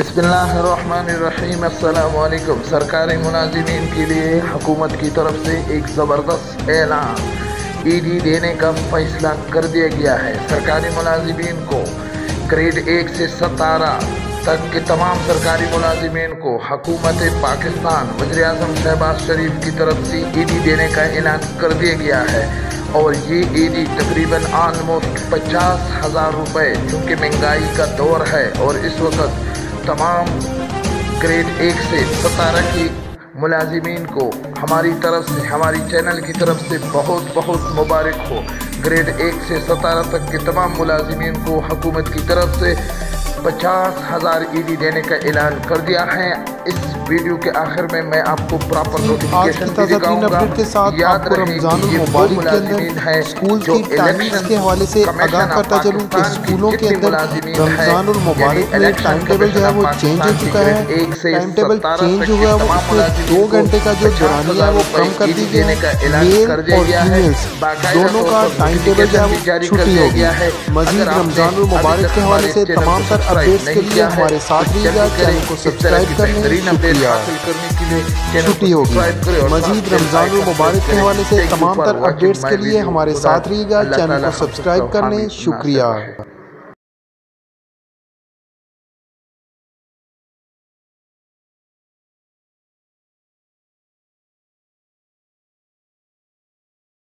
अस्सलाम सरकारी मुलाजिमीन के लिए हुकूमत की तरफ़ से एक ज़बरदस्त ऐलान। ईडी देने का फैसला कर दिया गया है। सरकारी मुलाजिमीन को ग्रेड एक से सतारह तक के तमाम सरकारी मुलाजिमीन को हकूमत पाकिस्तान वजी अजम शहबाज शरीफ की तरफ़ से ईडी देने का ऐलान कर दिया गया है। और ये ईडी तकरीबन आलमोस्ट पचास हज़ार रुपये चूँकि महँगाई का दौर है और इस वक्त तमाम ग्रेड एक से सतारह की मुलाजिमीन को हमारी तरफ़ से, हमारी चैनल की तरफ़ से बहुत बहुत मुबारक हो। ग्रेड एक से सतारह तक के तमाम मुलाजिमीन को हुकूमत की तरफ़ से पचास हज़ार ईडी देने का ऐलान कर दिया है। इस वीडियो के आखिर में मैं आपको प्रॉपर नोटिफिकेशन भी दिखाऊँगा। के साथ याद रमज़ान मुबारक के अंदर है स्कूल की टाइमिंग्स के हवाले से आगाह करता चलूँ कि स्कूलों के अंदर रमज़ान और मुबारक में टाइम टेबल जो है वो चेंज हो चुका है। टाइम टेबल चेंज हुआ है वो उसमें दो घंटे का जो दौरानिया है वो कम कर दी गई है। मेल और फीमेल्स दोनों का टाइम टेबल जो है वो छुट्टी हो गया है। मजीद रमज़ान मुबारक के हवाले से तमाम तर अपडेट्स के लिए हमारे साथ रहिएगा चैनल को सब्सक्राइब करने शुक्रिया। छुट्टी होगी। मजीद रमज़ान मुबारक के हवाले से तमाम तर अपडेट्स के लिए हमारे साथ रहिएगा। चैनल को सब्सक्राइब करने शुक्रिया।